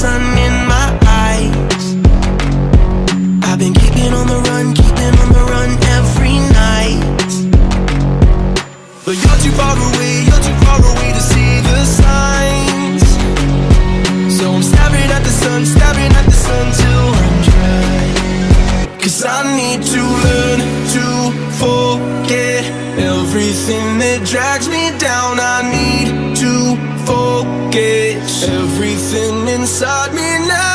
Sun in my eyes. I've been keeping on the run, keeping on the run every night. But you're too far away, you're too far away to see the signs. So I'm staring at the sun, staring at the sun till I'm dry. Cause I need to learn to forget everything that drags me down. I need to forget everything inside me now.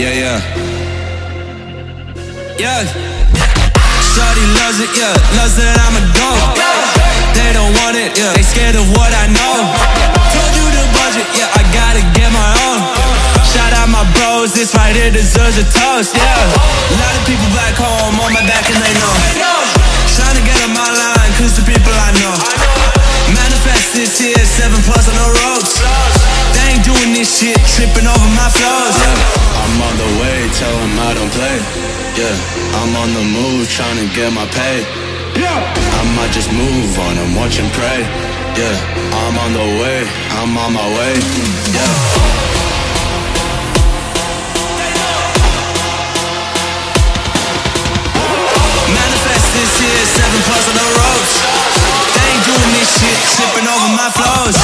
Yeah, yeah. Yeah. Shorty loves it, yeah. Loves that I'm a dog. They don't want it, yeah. They scared of what I know. Told you the budget, yeah. I gotta get my own. Shout out my bros, this right here deserves a toast, yeah. A lot of people back home on my back and they know. Trying to get on my line, cause the people I know. Manifest this here, seven plus on the ropes. They ain't doing this shit, tripping over my flows, yeah tell him I don't play. Yeah, I'm on the move trying to get my pay. Yeah, I might just move on and watch and pray. Yeah, I'm on the way, I'm on my way. Yeah. this year, seven plus on the ropes. They ain't doing this shit, tripping over my flows.